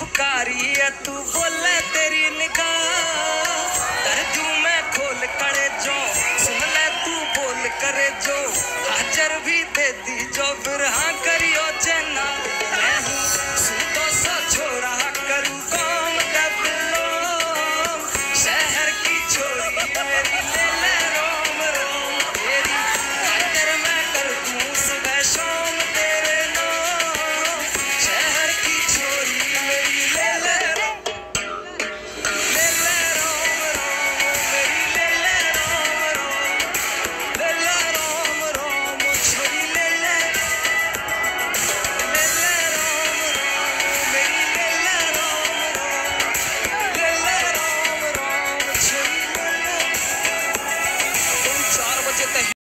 पुकारी है, तू बोले तेरी निगाह। कर दू मैं खोल करे जो, सुन ले तू बोल करे जो। हाजर भी दे दी जो, बिरहा get the